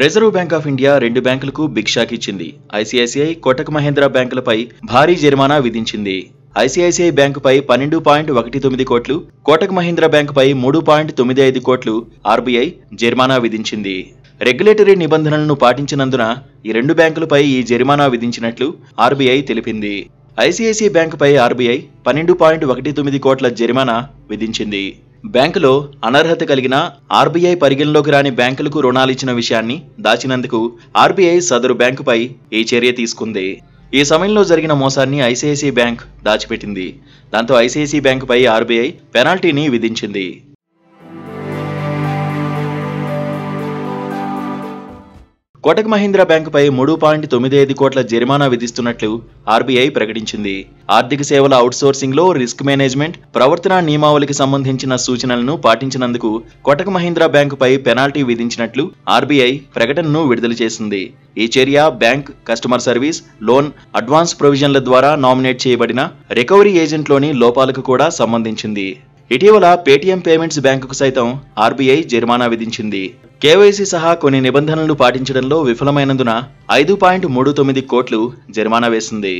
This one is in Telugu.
రిజర్వ్ బ్యాంక్ ఆఫ్ ఇండియా రెండు బ్యాంకులకు బిగ్ షాక్ ఇచ్చింది. ఐసిఐసిఐ కోటక్ మహేంద్ర బ్యాంకులపై భారీ జరిమానా విధించింది. ఐసిఐసిఐ బ్యాంకుపై పన్నెండు పాయింట్ ఒకటి తొమ్మిది కోట్లు కోటక్ మహీంద్ర బ్యాంకుపై మూడు పాయింట్ తొమ్మిది ఐదు కోట్లు ఆర్బీఐ జరిమానా విధించింది. రెగ్యులేటరీ నిబంధనలను పాటించినందున ఈ రెండు బ్యాంకులపై ఈ జరిమానా విధించినట్లు ఆర్బీఐ తెలిపింది. ఐసిఐసిఐ బ్యాంకుపై ఆర్బీఐ పన్నెండు పాయింట్ ఒకటి తొమ్మిది కోట్ల జరిమానా విధించింది. బ్యాంకులో అనర్హత కలిగిన ఆర్బీఐ పరిగణలోకి రాని బ్యాంకులకు రుణాలిచ్చిన విషయాన్ని దాచినందుకు ఆర్బీఐ సదరు బ్యాంకుపై ఈ చర్య తీసుకుంది. ఈ సమయంలో జరిగిన మోసాన్ని ఐసిఐసిఐ బ్యాంక్ దాచిపెట్టింది. దాంతో ఐసిఐసిఐ బ్యాంకుపై ఆర్బీఐ పెనాల్టీని విధించింది. కోటక్ మహీంద్రా బ్యాంకుపై మూడు పాయింట్ తొమ్మిది ఐదు కోట్ల జరిమానా విధిస్తున్నట్లు ఆర్బీఐ ప్రకటించింది. ఆర్థిక సేవల అవుట్సోర్సింగ్లో రిస్క్ మేనేజ్మెంట్ ప్రవర్తన నియమావళికి సంబంధించిన సూచనలను పాటించినందుకు కోటక్ మహీంద్రా బ్యాంకుపై పెనాల్టీ విధించినట్లు ఆర్బీఐ ప్రకటనను విడుదల చేసింది. ఈ చర్య bank customer service loan advance ప్రొవిజన్ల ద్వారా నామినేట్ చేయబడిన రికవరీ ఏజెంట్లోని లోపాలకు కూడా సంబంధించింది. ఇటీవల పేటీఎం పేమెంట్స్ బ్యాంకుకు సైతం ఆర్బీఐ జరిమానా విధించింది. కేవైసీ సహా కొన్ని నిబంధనలు పాటించడంలో విఫలమైనందున ఐదు పాయింట్ మూడు తొమ్మిది కోట్లు జరిమానా వేసింది.